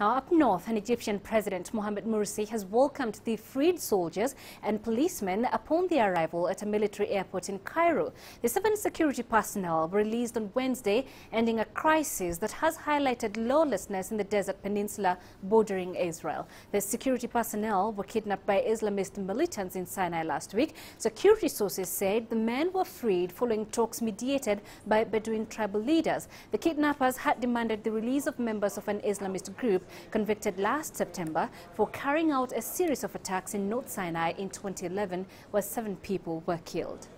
Now, up north, an Egyptian President Mohamed Morsi has welcomed the freed soldiers and policemen upon their arrival at a military airport in Cairo. The seven security personnel were released on Wednesday, ending a crisis that has highlighted lawlessness in the desert peninsula bordering Israel. The security personnel were kidnapped by Islamist militants in Sinai last week. Security sources said the men were freed following talks mediated by Bedouin tribal leaders. The kidnappers had demanded the release of members of an Islamist group convicted last September for carrying out a series of attacks in North Sinai in 2011 where seven people were killed.